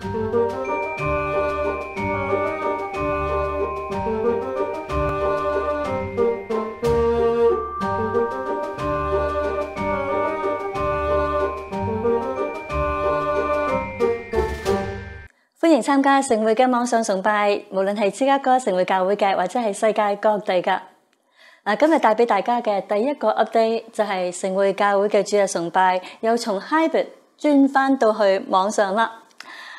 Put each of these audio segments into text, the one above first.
歡迎參加盛會嘅網上崇拜，無論係芝加哥盛會教會嘅，或者係世界各地噶。嗱，今日帶俾大家嘅第一個 update 就係盛會教會嘅主日崇拜又從 hybrid 轉翻到去網上啦。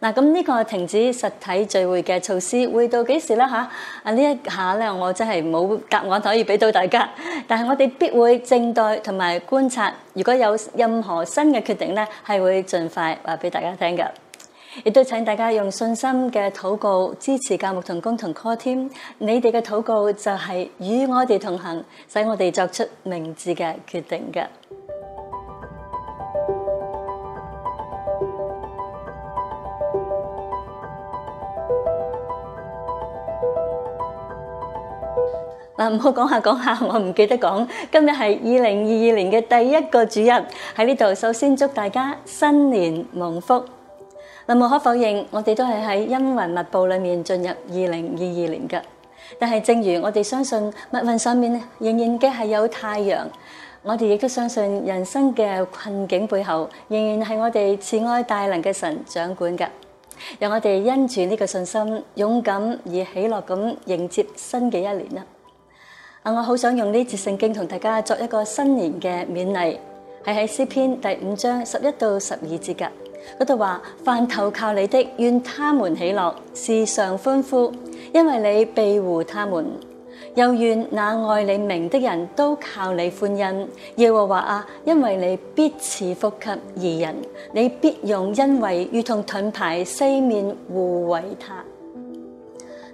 嗱，咁呢個停止實體聚會嘅措施會到幾時咧？嚇啊！呢一下咧，我真係冇答案可以俾到大家。但係我哋必會靜待同埋觀察，如果有任何新嘅決定咧，係會盡快話俾大家聽嘅。亦都請大家用信心嘅禱告支持教牧同工同 call team。你哋嘅禱告就係與我哋同行，使我哋作出明智嘅決定嘅。唔好講下講下，我唔記得講。今日係二零二二年嘅第一個主日，喺呢度首先祝大家新年蒙福。嗱，無可否認，我哋都係喺阴云密布裏面進入二零二二年嘅。但係正如我哋相信密云上面仍然嘅係有太陽，我哋亦都相信人生嘅困境背後仍然係我哋慈愛大能嘅神掌管嘅。让我哋因住呢個信心，勇敢而喜樂咁迎接新嘅一年啦！啊！我好想用呢節聖經同大家作一個新年嘅勉勵，係喺詩篇第五章十一到十二節噶嗰度話：凡投靠你的，願他們喜樂，時常歡呼，因為你庇護他们；又願那愛你名的人都靠你歡欣。耶和華啊，因為你必賜福給義人，你必用恩惠如同盾牌四面护卫他。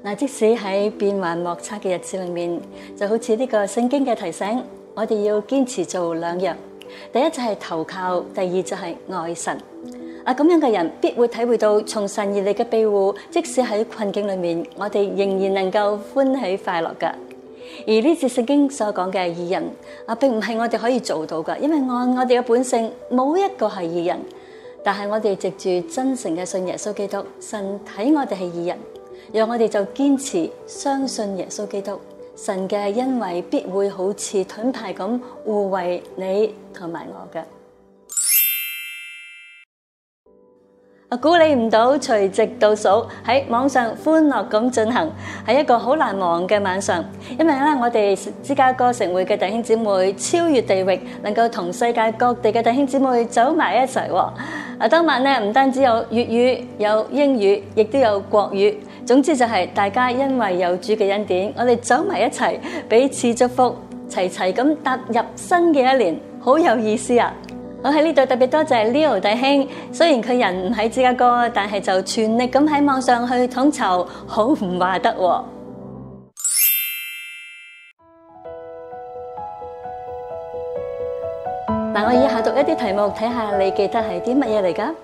嗱，即使喺變幻莫測嘅日子裏面，就好似呢個聖經嘅提醒，我哋要堅持做兩樣。第一就係投靠，第二就係愛神。啊，咁樣嘅人必會體會到從神而嚟嘅庇護，即使喺困境裏面，我哋仍然能夠歡喜快樂噶。而呢節聖經所講嘅義人啊，並唔係我哋可以做到噶，因為按我哋嘅本性，冇一個係義人。但係我哋藉住真誠嘅信耶穌基督，神睇我哋係義人。讓我哋就堅持相信耶穌基督，神嘅恩惠必會好似盾牌咁護衛你同埋我嘅。我估你唔到，除夕倒數喺網上歡樂咁進行，係一個好難忘嘅晚上。因為咧，我哋芝加哥城會嘅弟兄姊妹超越地域，能夠同世界各地嘅弟兄姊妹走埋一齊。啊，當晚咧唔單止有粵語，有英語，亦都有國語。總之就係大家因為有主嘅恩典，我哋走埋一齊，彼此祝福，齊齊咁踏入新嘅一年，好有意思啊！我喺呢度特別多謝 Leo 弟兄，雖然佢人唔喺芝加哥，但係就全力咁喺網上去統籌，好唔話得。嗱，我以下讀一啲題目，睇下你記得係啲乜嘢嚟㗎？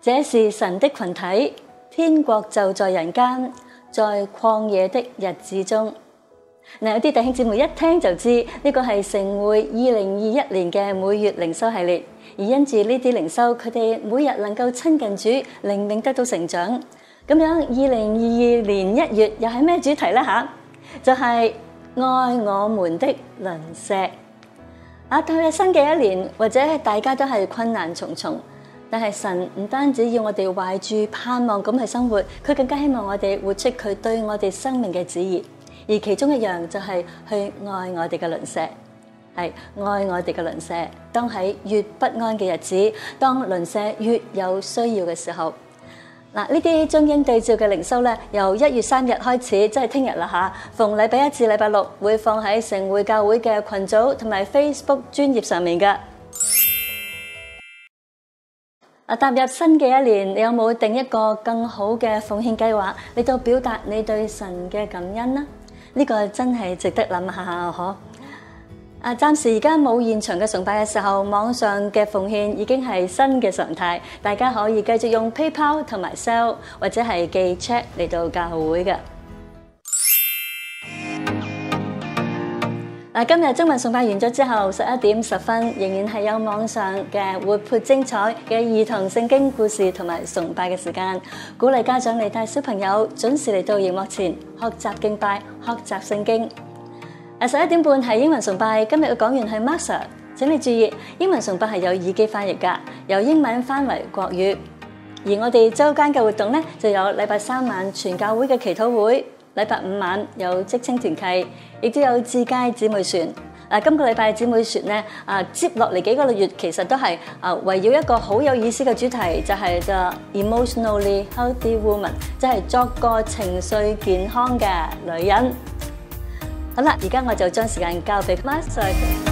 這是神的群體，天国就在人间，在旷野的日子中。嗱，有啲弟兄姊妹一聽就知呢個係盛會二零二一年嘅每月靈修系列。而因住呢啲靈修，佢哋每日能夠親近主，靈命得到成長。咁樣，二零二二年一月又係咩主題呢？吓，就係愛我們的鄰舍。啊，踏入新嘅一年，或者大家都係困難重重，但係神唔單止要我哋懷住盼望咁去生活，佢更加希望我哋活出佢對我哋生命嘅旨意。而其中一樣就係去愛我哋嘅鄰舍。係愛我哋嘅鄰舍，當喺越不安嘅日子，當鄰舍越有需要嘅時候，嗱，呢啲中英對照嘅靈修咧，由一月三日開始，即係聽日啦吓。逢禮拜一至禮拜六會放喺城會教會嘅群組同埋 Facebook 專頁上面嘅。啊，踏入新嘅一年，你有冇定一個更好嘅奉獻計劃嚟到表達你對神嘅感恩呢？呢個真係值得諗下下嗬。啊，暫時而家冇現場嘅崇拜嘅時候，網上嘅奉獻已經係新嘅常態，大家可以繼續用 PayPal 同埋 Zelle 或者係寄 check 嚟到教會嘅。嗱，今日中文崇拜完咗之後，十一點十分仍然係有網上嘅活潑精彩嘅兒童聖經故事同埋崇拜嘅時間，鼓勵家長嚟帶小朋友準時嚟到荧幕前學習敬拜、學習聖經。誒，十一點半係英文崇拜，今日嘅講員係 Master，請你注意，英文崇拜係有耳機翻譯㗎，由英文翻為國語。而我哋週間嘅活動咧，就有禮拜三晚全教會嘅祈禱會。礼拜五晚有職青团契，亦都有志佳姊妹船。嗱，今个礼拜姊妹船咧，啊接落嚟几个月其实都系啊围绕一个好有意思嘅主题，就係 The Emotionally Healthy Woman，即系作个情绪健康嘅女人。好啦，而家我就将时间交俾 Master。